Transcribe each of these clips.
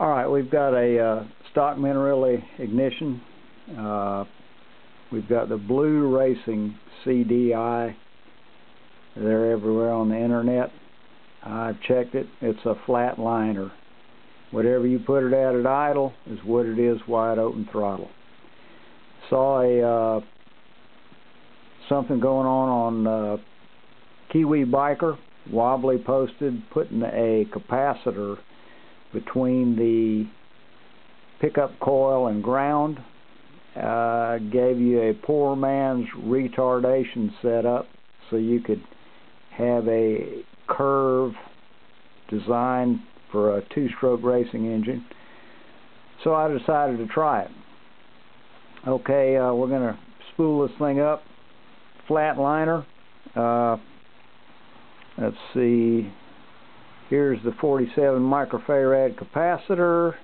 All right, we've got a uh, stock Minarelli ignition. Uh, we've got the Blue Racing CDI. They're everywhere on the internet. I've checked it. It's a flat liner. Whatever you put it at at idle is what it is wide open throttle. Saw a uh, something going on on uh, Kiwi Biker. Wobbly posted putting a capacitor between the pickup coil and ground. Uh, gave you a poor man's retardation setup so you could have a curve designed for a two-stroke racing engine. So I decided to try it. Okay, uh, we're going to spool this thing up. Flat liner. Uh, let's see. Here's the 47 microfarad capacitor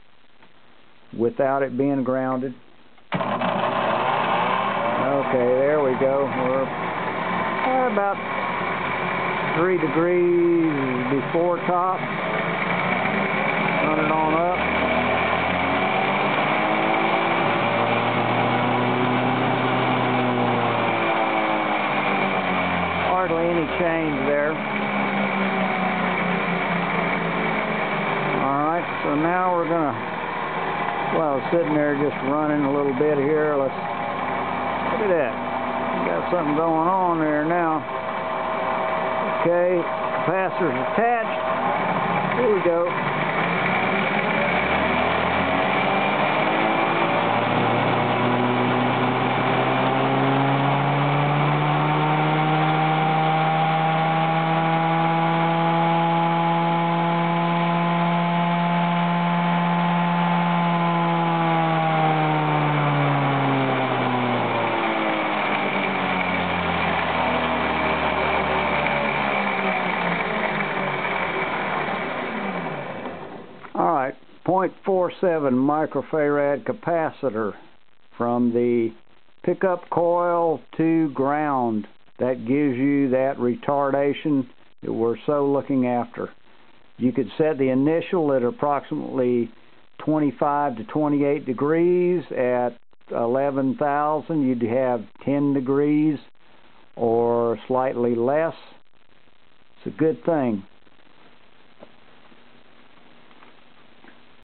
without it being grounded. Okay, there we go. We're about three degrees before top. Run it on up. Hardly any change there. So now we're gonna, well, sitting there just running a little bit here. Let's look at that. We got something going on there now. Okay, capacitor's attached. Here we go. All right, 0.47 microfarad capacitor from the pickup coil to ground. That gives you that retardation that we're so looking after. You could set the initial at approximately 25 to 28 degrees. At 11,000 you'd have 10 degrees or slightly less. It's a good thing.